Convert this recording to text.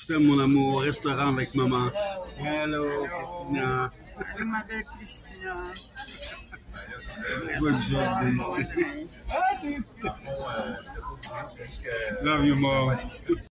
Je t'aime, mon amour, au restaurant avec maman. Hello, Christina. Je m'appelle Christina. Bonne journée. Love you, mom.